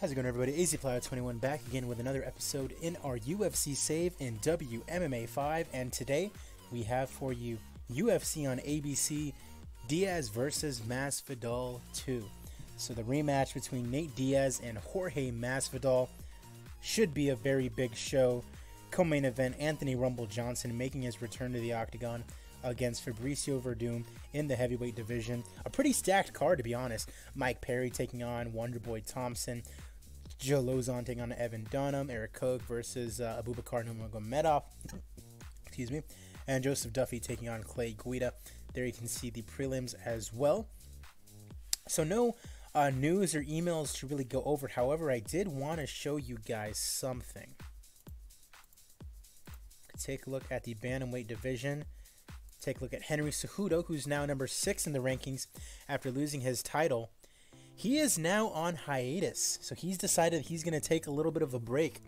How's it going, everybody? AZPelayo21 back again with another episode in our UFC save in WMMA 5. And today we have for you UFC on ABC Diaz versus Masvidal 2. So the rematch between Nate Diaz and Jorge Masvidal should be a very big show. Co-main event: Anthony Rumble Johnson making his return to the octagon against Fabricio Werdum in the heavyweight division. A pretty stacked card, to be honest. Mike Perry taking on Wonderboy Thompson. Joe Lauzon taking on Evan Dunham. Eric Koch versus uh, Abubakar Nurmagomedov. Excuse me. And Joseph Duffy taking on Clay Guida. There you can see the prelims as well. So no uh, news or emails to really go over. However, I did want to show you guys something. Take a look at the bantamweight division. Take a look at Henry Cejudo, who's now number six in the rankings after losing his title. He is now on hiatus, so he's decided he's going to take a little bit of a break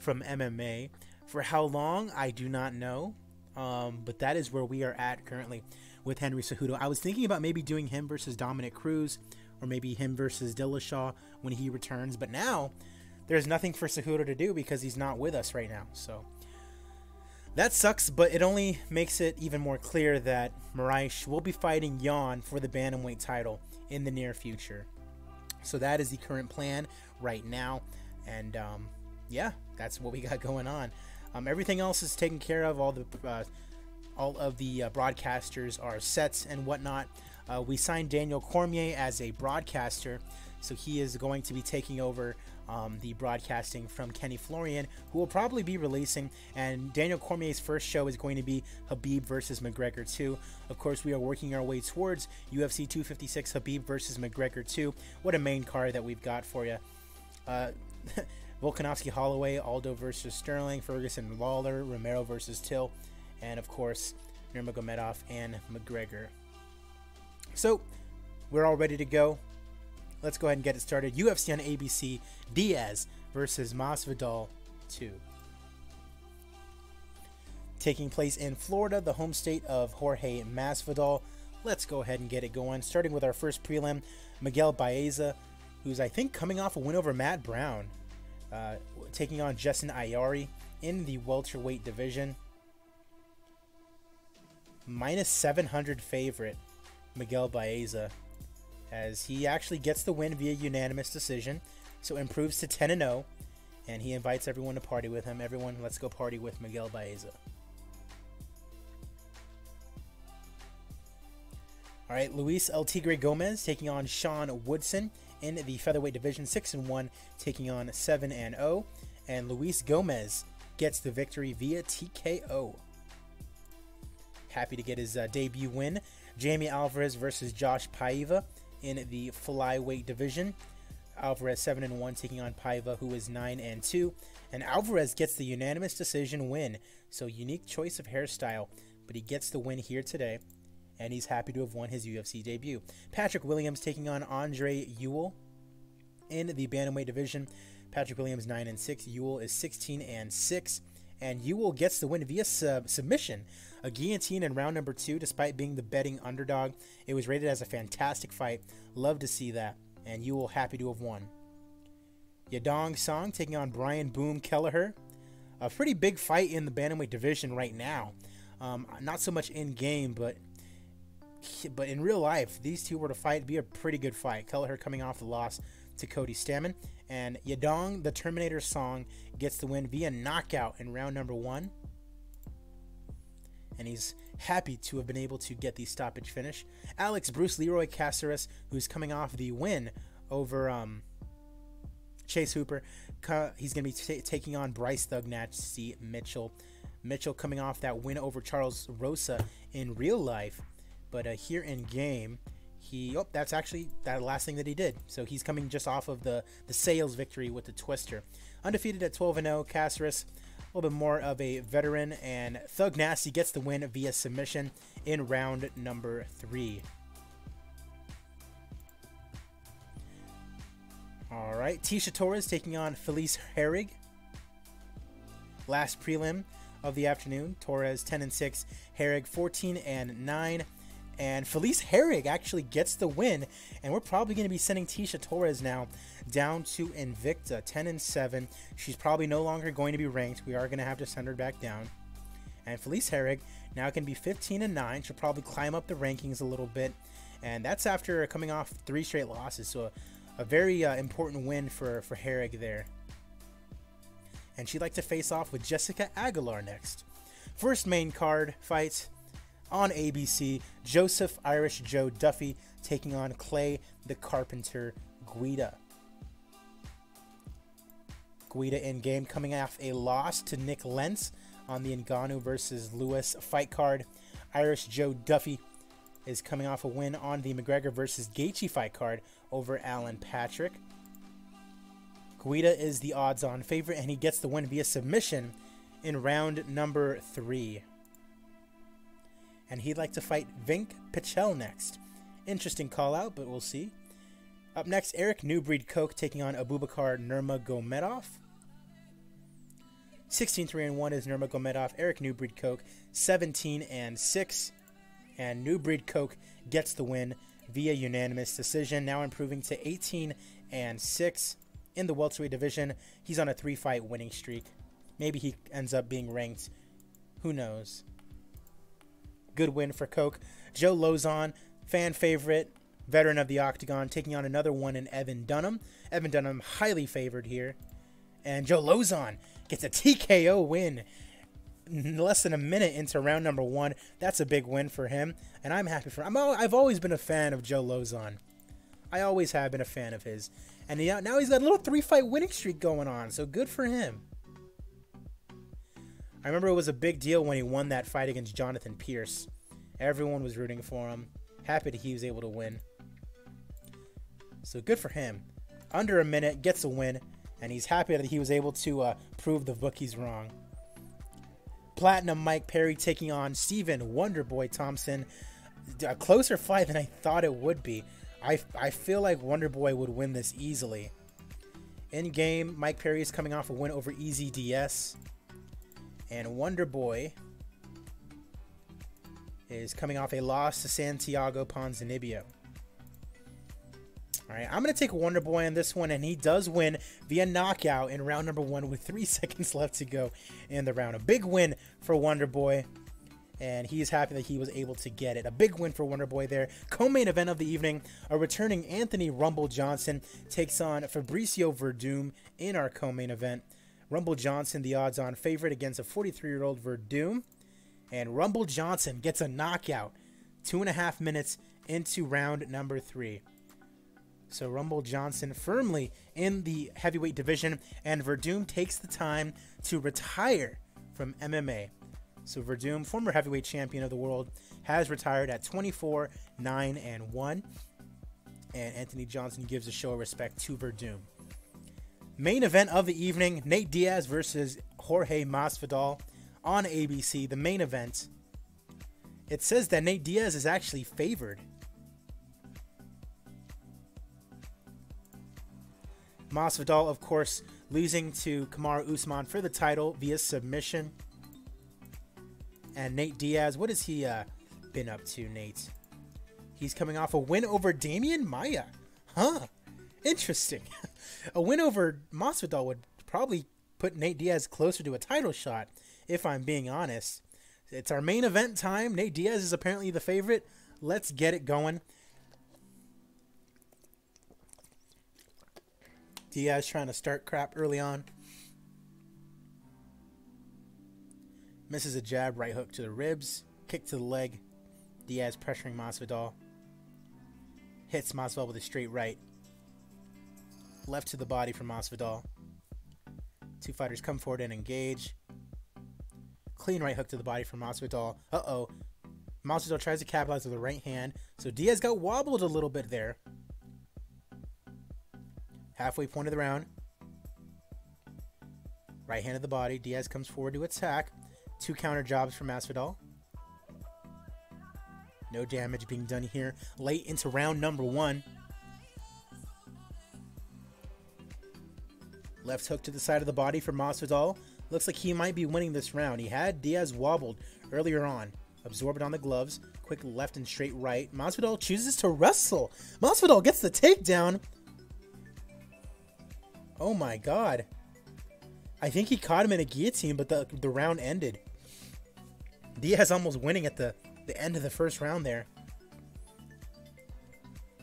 from MMA. For how long, I do not know, um, but that is where we are at currently with Henry Cejudo. I was thinking about maybe doing him versus Dominick Cruz, or maybe him versus Dillashaw when he returns, but now there's nothing for Cejudo to do because he's not with us right now. So that sucks, but it only makes it even more clear that Moraes will be fighting Yan for the bantamweight title in the near future. So that is the current plan right now, and um, yeah, that's what we got going on. Um, everything else is taken care of. All the uh, all of the uh, broadcasters are sets and whatnot. Uh, we signed Daniel Cormier as a broadcaster, so he is going to be taking over um, the broadcasting from Kenny Florian, who will probably be releasing. And Daniel Cormier's first show is going to be Habib versus McGregor 2. Of course, we are working our way towards UFC 256 Habib versus McGregor 2. What a main card that we've got for you. Uh, Volkanovski Holloway, Aldo versus Sterling, Ferguson Lawler, Romero versus Till, and of course, Nurmagomedov and McGregor. So, we're all ready to go. Let's go ahead and get it started. UFC on ABC Diaz versus Masvidal 2. Taking place in Florida, the home state of Jorge Masvidal. Let's go ahead and get it going. Starting with our first prelim, Miguel Baeza, who's I think coming off a win over Matt Brown, uh, taking on Justin Ayari in the welterweight division. Minus 700 favorite, Miguel Baeza as he actually gets the win via unanimous decision, so improves to 10 and 0, and he invites everyone to party with him. Everyone, let's go party with Miguel Baeza. All right, Luis El Tigre Gomez taking on Sean Woodson in the featherweight division, 6 and 1, taking on 7 and 0, and Luis Gomez gets the victory via TKO. Happy to get his uh, debut win. Jamie Alvarez versus Josh Paiva in the flyweight division. Alvarez 7 and 1 taking on Paiva who is 9 and 2 and Alvarez gets the unanimous decision win. So unique choice of hairstyle, but he gets the win here today and he's happy to have won his UFC debut. Patrick Williams taking on Andre Ewell in the bantamweight division. Patrick Williams 9 and 6, Ewell is 16 and 6 and Ewell gets the win via sub- submission. A guillotine in round number two, despite being the betting underdog. It was rated as a fantastic fight. Love to see that. And Ewell happy to have won. Yadong Song taking on Brian Boom Kelleher. A pretty big fight in the bantamweight division right now. Um, not so much in game, but but in real life, these two were to fight, be a pretty good fight. Kelleher coming off the loss to Cody Stamann. And Yadong, the Terminator song, gets the win via knockout in round number one. And he's happy to have been able to get the stoppage finish. Alex Bruce Leroy Caceres, who's coming off the win over um, Chase Hooper, he's going to be t- taking on Bryce Thug Nasty Mitchell. Mitchell coming off that win over Charles Rosa in real life, but uh, here in game, he oh that's actually that last thing that he did. So he's coming just off of the the sales victory with the twister. Undefeated at 12 and 0, Caceres a little bit more of a veteran, and Thug Nasty gets the win via submission in round number three. All right, Tisha Torres taking on Felice Herrig. Last prelim of the afternoon. Torres 10 and 6, Herrig 14 and 9. And Felice Herrig actually gets the win, and we're probably going to be sending Tisha Torres now down to Invicta, 10 and 7. She's probably no longer going to be ranked. We are going to have to send her back down. And Felice Herrig now can be 15 and 9. She'll probably climb up the rankings a little bit, and that's after coming off three straight losses. So a, a very uh, important win for for Herrig there. And she'd like to face off with Jessica Aguilar next. First main card fight on ABC Joseph Irish Joe Duffy taking on Clay the Carpenter Guida. Guida in game coming off a loss to Nik Lentz on the Ngannou versus Lewis fight card. Irish Joe Duffy is coming off a win on the McGregor versus Gaethje fight card over Alan Patrick. Guida is the odds-on favorite, and he gets the win via submission in round number three and he'd like to fight Vinc Pichel next. Interesting call out, but we'll see. Up next, Eric Newbreed Koch taking on Abubakar Nurmagomedov. 16 3 and 1 is Nurmagomedov. Eric Newbreed Koch 17 and 6. And Newbreed Koch gets the win via unanimous decision, now improving to 18 and 6 in the welterweight division. He's on a three fight winning streak. Maybe he ends up being ranked. Who knows? Good win for Koch. Joe Lauzon, fan favorite, veteran of the Octagon, taking on another one in Evan Dunham. Evan Dunham highly favored here. And Joe Lauzon gets a TKO win less than a minute into round number one. That's a big win for him, and I'm happy for him. i have always been a fan of Joe Lauzon. I always have been a fan of his. And now he's got a little three fight winning streak going on, so good for him. I remember it was a big deal when he won that fight against Jonathan Pearce. Everyone was rooting for him. Happy that he was able to win. So good for him. Under a minute, gets a win, and he's happy that he was able to uh, prove the bookies wrong. Platinum Mike Perry taking on Stephen Wonderboy Thompson. A closer fight than I thought it would be. I, I feel like Wonderboy would win this easily. In game, Mike Perry is coming off a win over Easy DS. And Wonder Boy is coming off a loss to Santiago Ponzinibbio. All right, I'm going to take Wonder Boy on this one, and he does win via knockout in round number one with three seconds left to go in the round. A big win for Wonder Boy, and he is happy that he was able to get it. A big win for Wonder Boy there. Co-main event of the evening, a returning Anthony Rumble Johnson takes on Fabricio Werdum in our co-main event. Rumble Johnson, the odds on favorite against a 43 year old Werdum. And Rumble Johnson gets a knockout two and a half minutes into round number three. So Rumble Johnson firmly in the heavyweight division, and Werdum takes the time to retire from MMA. So Werdum, former heavyweight champion of the world, has retired at 24, 9, and 1. And Anthony Johnson gives a show of respect to Werdum. Main event of the evening Nate Diaz versus Jorge Masvidal on ABC. The main event. It says that Nate Diaz is actually favored. Masvidal, of course, losing to Kamaru Usman for the title via submission. And Nate Diaz, what has he uh, been up to, Nate? He's coming off a win over Demian Maya. Huh. Interesting. a win over Masvidal would probably put Nate Diaz closer to a title shot, if I'm being honest. It's our main event time. Nate Diaz is apparently the favorite. Let's get it going. Diaz trying to start crap early on. Misses a jab, right hook to the ribs, kick to the leg. Diaz pressuring Masvidal. Hits Masvidal with a straight right left to the body from Masvidal. Two fighters come forward and engage. Clean right hook to the body from Masvidal. Uh-oh. Masvidal tries to capitalize with the right hand. So Diaz got wobbled a little bit there. Halfway point of the round. Right hand of the body. Diaz comes forward to attack. Two counter jobs from Masvidal. No damage being done here. Late into round number one. Left hook to the side of the body for Masvidal. Looks like he might be winning this round. He had Diaz wobbled earlier on. Absorb it on the gloves. Quick left and straight right. Masvidal chooses to wrestle. Masvidal gets the takedown. Oh my god. I think he caught him in a guillotine, but the, the round ended. Diaz almost winning at the, the end of the first round there.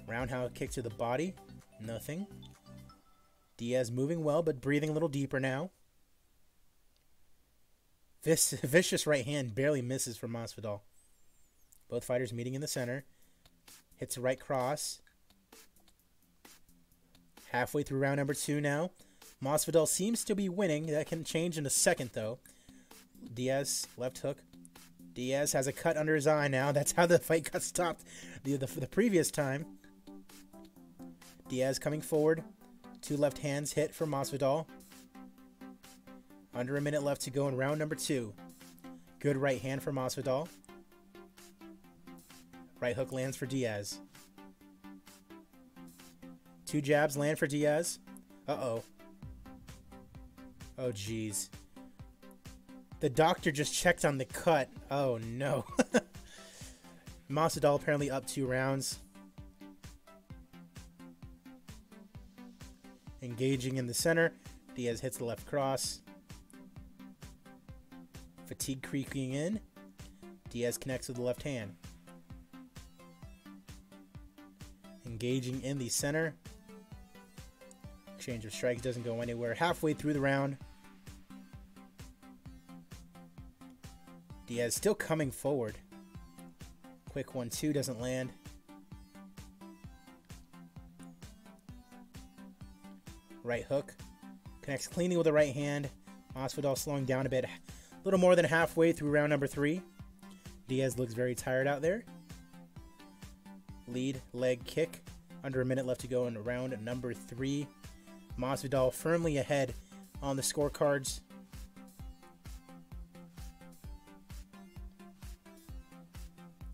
Roundhouse kick to the body. Nothing. Diaz moving well, but breathing a little deeper now. This vicious right hand barely misses for Masvidal. Both fighters meeting in the center. Hits a right cross. Halfway through round number two now. Masvidal seems to be winning. That can change in a second, though. Diaz, left hook. Diaz has a cut under his eye now. That's how the fight got stopped the, the, the previous time. Diaz coming forward. Two left hands hit for Masvidal. Under a minute left to go in round number two. Good right hand for Masvidal. Right hook lands for Diaz. Two jabs land for Diaz. Uh-oh. Oh, jeez. The doctor just checked on the cut. Oh, no. Masvidal apparently up two rounds. Engaging in the center. Diaz hits the left cross. Fatigue creaking in. Diaz connects with the left hand. Engaging in the center. Exchange of strikes doesn't go anywhere. Halfway through the round. Diaz still coming forward. Quick one two doesn't land. Right hook. Connects cleanly with the right hand. Masvidal slowing down a bit. A little more than halfway through round number three. Diaz looks very tired out there. Lead leg kick. Under a minute left to go in round number three. Masvidal firmly ahead on the scorecards.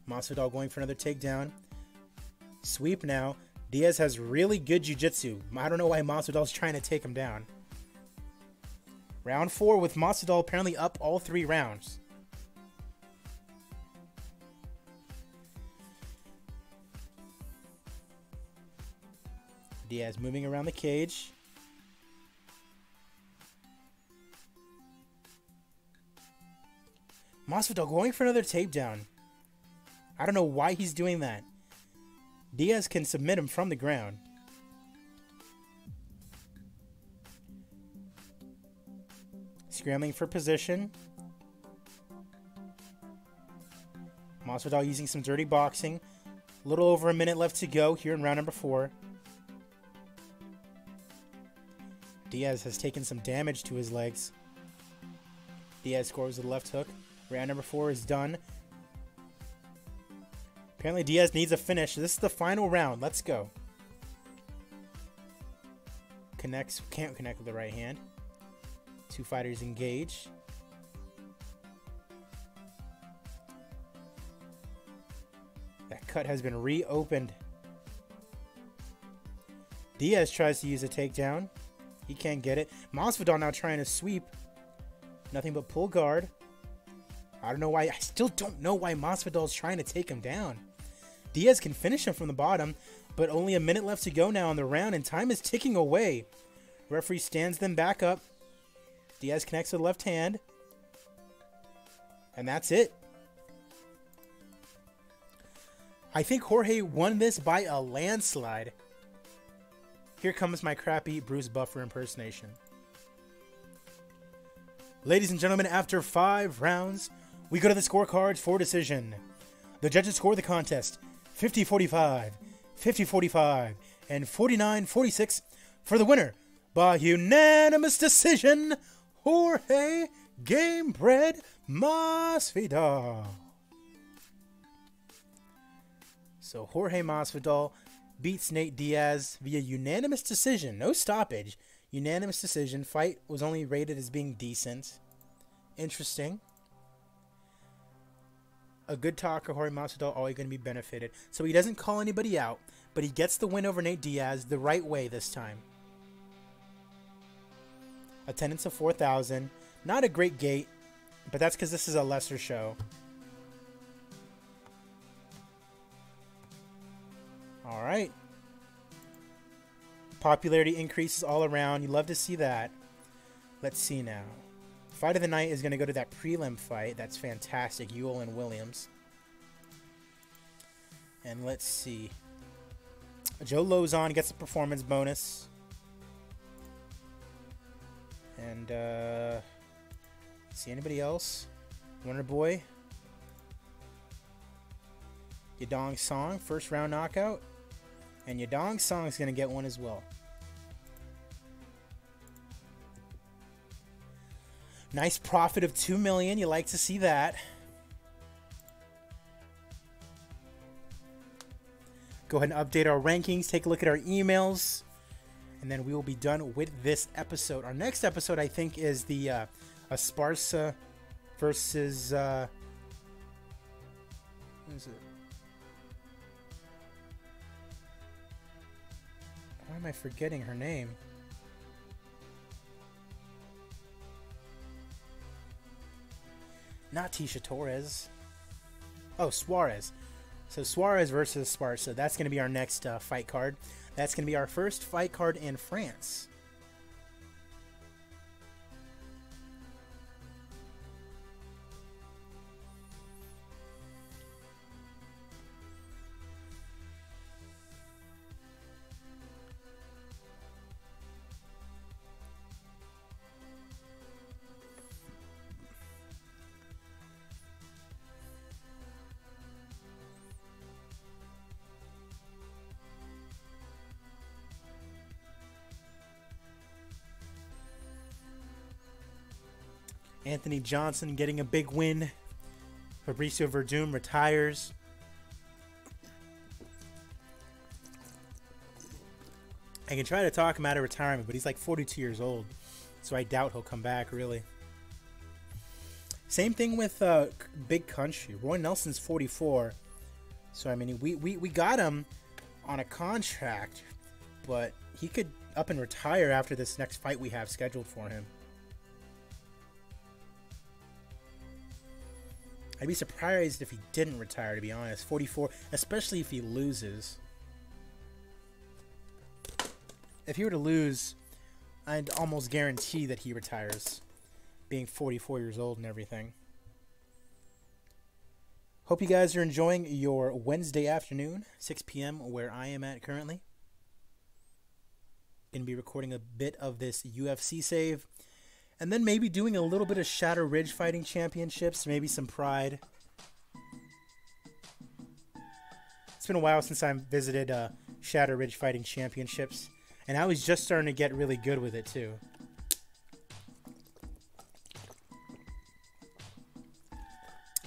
Masvidal going for another takedown. Sweep now. Diaz has really good jiu-jitsu. I don't know why Masvidal's trying to take him down. Round four with Masvidal apparently up all three rounds. Diaz moving around the cage. Masvidal going for another takedown. I don't know why he's doing that. Diaz can submit him from the ground. Scrambling for position. Masvidal using some dirty boxing. A little over a minute left to go here in round number four. Diaz has taken some damage to his legs. Diaz scores with a left hook. Round number four is done. Apparently Diaz needs a finish. This is the final round. Let's go. Connects. Can't connect with the right hand. Two fighters engage. That cut has been reopened. Diaz tries to use a takedown. He can't get it. Masvidal now trying to sweep. Nothing but pull guard. I don't know why. I still don't know why Masvidal is trying to take him down. Diaz can finish him from the bottom, but only a minute left to go now in the round, and time is ticking away. Referee stands them back up. Diaz connects with the left hand. And that's it. I think Jorge won this by a landslide. Here comes my crappy Bruce Buffer impersonation. Ladies and gentlemen, after five rounds, we go to the scorecards for decision. The judges score the contest 50 45, 50 45, and 49 46 for the winner by unanimous decision, Jorge Gamebred Masvidal. So Jorge Masvidal beats Nate Diaz via unanimous decision, no stoppage. Unanimous decision. Fight was only rated as being decent. Interesting a good talker, Jorge Masvidal, always going to be benefited. So he doesn't call anybody out, but he gets the win over Nate Diaz the right way this time. Attendance of 4,000. Not a great gate, but that's because this is a lesser show. All right. Popularity increases all around. You love to see that. Let's see now. Fight of the night is going to go to that prelim fight. That's fantastic. Ewell and Williams. And let's see. Joe Lauzon gets a performance bonus. And, uh, see anybody else? Wonder Boy. Yadong Song, first round knockout. And Yadong Song is going to get one as well. Nice profit of 2 million. You like to see that. Go ahead and update our rankings, take a look at our emails, and then we will be done with this episode. Our next episode, I think, is the uh, Esparza versus. Uh, what is it? Why am I forgetting her name? Not Tisha Torres. Oh, Suarez. So Suarez versus Esparza. That's going to be our next uh, fight card. That's going to be our first fight card in France. Anthony Johnson getting a big win. Fabricio Werdum retires. I can try to talk him out of retirement, but he's like 42 years old, so I doubt he'll come back, really. Same thing with uh, Big Country. Roy Nelson's 44, so I mean, we, we, we got him on a contract, but he could up and retire after this next fight we have scheduled for him. I'd be surprised if he didn't retire, to be honest. 44, especially if he loses. If he were to lose, I'd almost guarantee that he retires, being 44 years old and everything. Hope you guys are enjoying your Wednesday afternoon, 6 p.m., where I am at currently. Going to be recording a bit of this UFC save and then maybe doing a little bit of Shadow Ridge Fighting Championships, maybe some Pride. It's been a while since I've visited uh, Shadow Ridge Fighting Championships, and I was just starting to get really good with it too.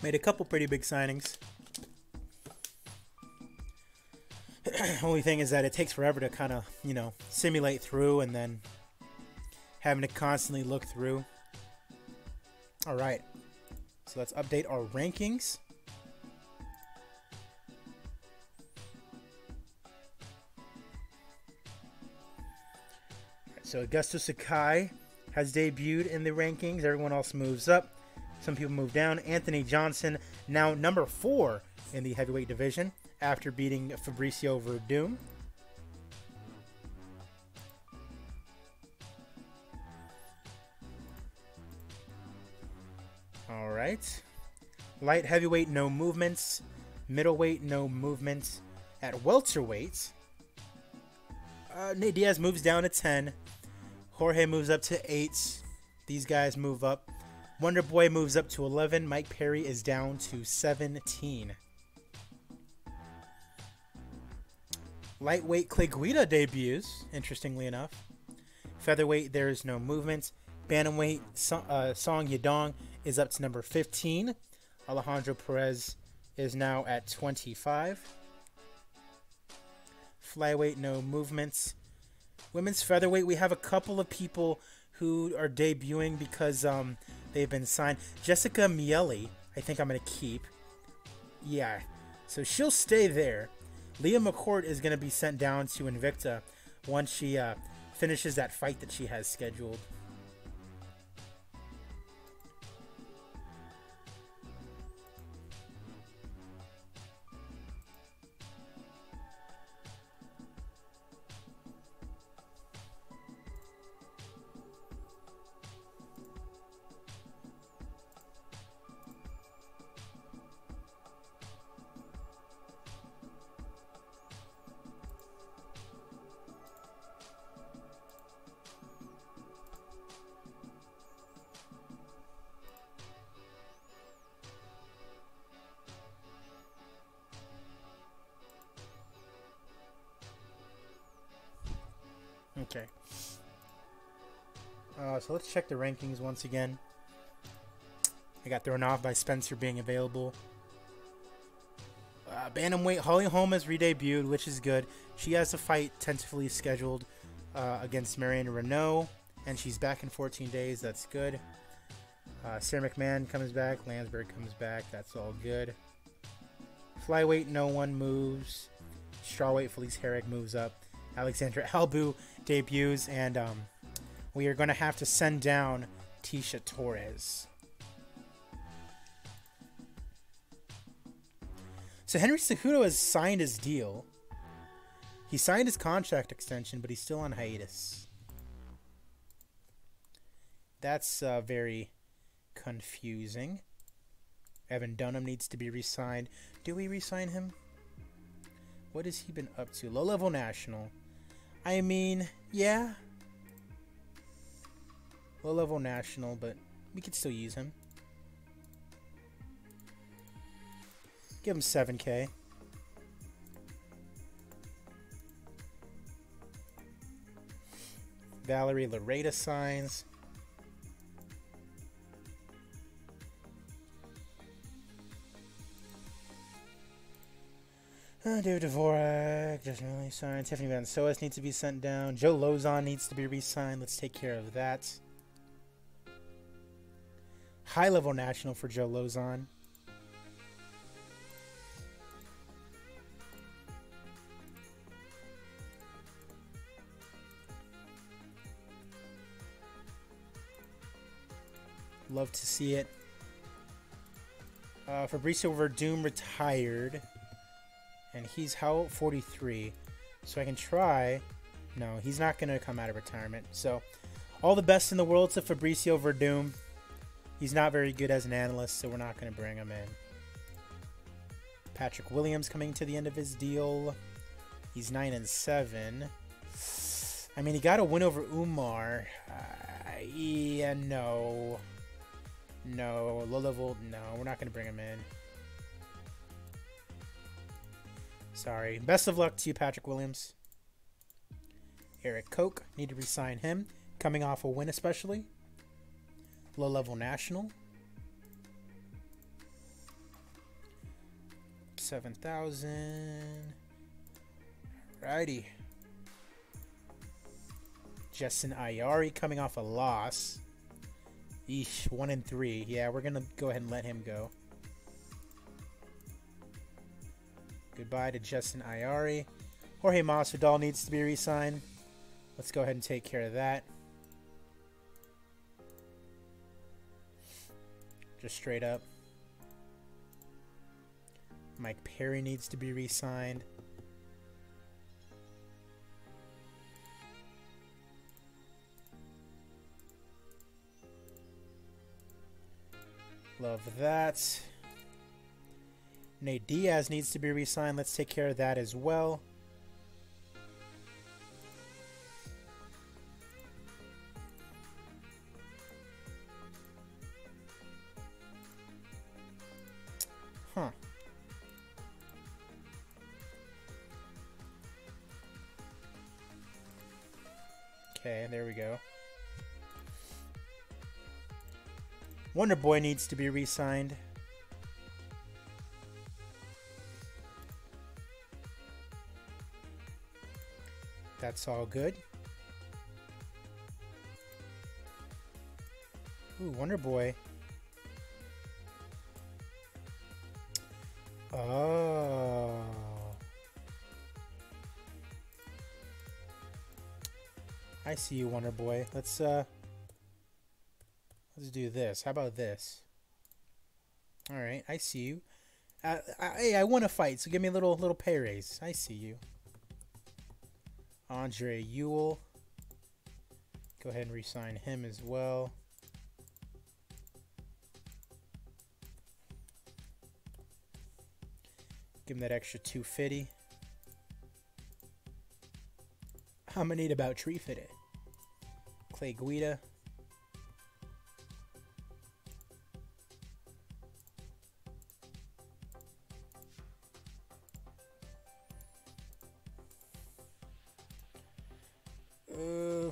Made a couple pretty big signings. Only thing is that it takes forever to kind of, you know, simulate through and then having to constantly look through. All right, so let's update our rankings. so Augusto Sakai has debuted in the rankings. Everyone else moves up. Some people move down. Anthony Johnson now number four in the heavyweight division after beating Fabricio Werdum. Right. Light heavyweight, no movements. Middleweight, no movements. At welterweight, uh, Nate Diaz moves down to 10. Jorge moves up to 8. These guys move up. Wonder Boy moves up to 11. Mike Perry is down to 17. Lightweight Clay Guida debuts, interestingly enough. Featherweight, there is no movement. Bantamweight, uh, Song Yadong is up to number 15. Alejandro Perez is now at 25. Flyweight, no movements. Women's featherweight, we have a couple of people who are debuting because um, they've been signed. Jessica Miele, I think I'm going to keep. Yeah, so she'll stay there. Leah McCourt is going to be sent down to Invicta once she uh, finishes that fight that she has scheduled. Okay. Uh, so let's check the rankings once again. I got thrown off by Spencer being available. Uh, Bantamweight, Holly Holm has re-debuted, which is good. She has a fight tentatively scheduled uh, against Marion Reneau, and she's back in 14 days. That's good. Uh, Sara McMann comes back. Landsberg comes back. That's all good. Flyweight, no one moves. Strawweight, Felice Herrig moves up. Alexandra Albu debuts, and um, we are going to have to send down Tisha Torres. So Henry Cejudo has signed his deal. He signed his contract extension, but he's still on hiatus. That's uh, very confusing. Evan Dunham needs to be re-signed. Do we re-sign him? What has he been up to? Low level national. I mean, yeah. Low level national, but we could still use him. Give him 7k. Valerie Loureda signs. Uh, David Dvorak, Justin really signed. Tiffany Van Soest needs to be sent down. Joe Lauzon needs to be re-signed. Let's take care of that. High level national for Joe Lauzon. Love to see it. Uh, Fabricio Werdum retired. And he's how 43. So I can try. No, he's not going to come out of retirement. So all the best in the world to Fabricio Werdum. He's not very good as an analyst, so we're not going to bring him in. Patrick Williams coming to the end of his deal. He's 9 and 7. I mean, he got a win over Umar. Uh, yeah, no. No. Low level, no. We're not going to bring him in. Sorry. Best of luck to you, Patrick Williams. Eric Koch. Need to resign him. Coming off a win, especially. Low level national. 7,000. Righty. Justin Ayari coming off a loss. Eesh, one and three. Yeah, we're gonna go ahead and let him go. Goodbye to Justin Ayari. Jorge Masvidal needs to be re-signed. Let's go ahead and take care of that. Just straight up. Mike Perry needs to be re-signed. Love that. Nate Diaz needs to be re-signed. Let's take care of that as well. Huh. Okay, there we go. Wonder Boy needs to be re-signed. That's all good. Ooh, Wonder Boy. Oh. I see you, Wonder Boy. Let's, uh... Let's do this. How about this? Alright, I see you. Uh, I, hey, I want to fight, so give me a little little pay raise. I see you. Andre Ewell. Go ahead and resign him as well. Give him that extra 250. I'm gonna need about tree fitted. Clay Guida.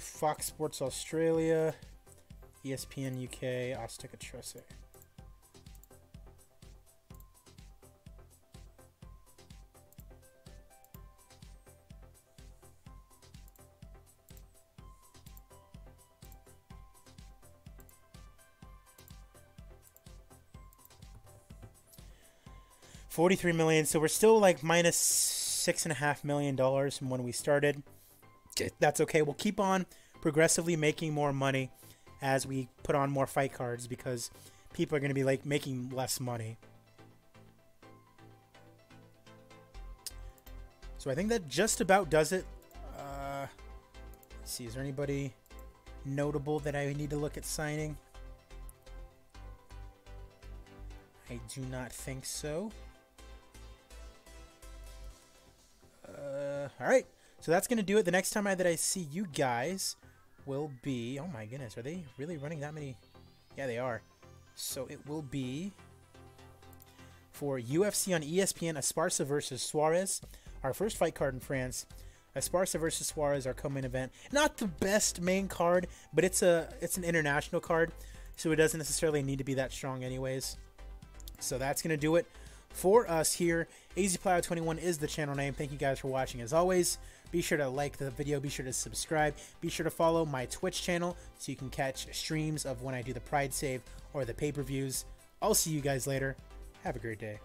Fox Sports Australia, ESPN UK, Azteca Trece. Forty-three million. So we're still like minus six and a half million dollars from when we started. That's okay. We'll keep on progressively making more money as we put on more fight cards because people are going to be like making less money. So I think that just about does it. Uh, see, is there anybody notable that I need to look at signing? I do not think so. Uh, all right. So that's going to do it. The next time I, that I see you guys will be... Oh my goodness, are they really running that many? Yeah, they are. So it will be for UFC on ESPN, Esparza versus Suarez. Our first fight card in France. Esparza versus Suarez, our co-main event. Not the best main card, but it's a it's an international card, so it doesn't necessarily need to be that strong anyways. So that's going to do it for us here. AZPelayo21 is the channel name. Thank you guys for watching as always. Be sure to like the video, be sure to subscribe, be sure to follow my Twitch channel so you can catch streams of when I do the Pride Save or the pay-per-views. I'll see you guys later. Have a great day.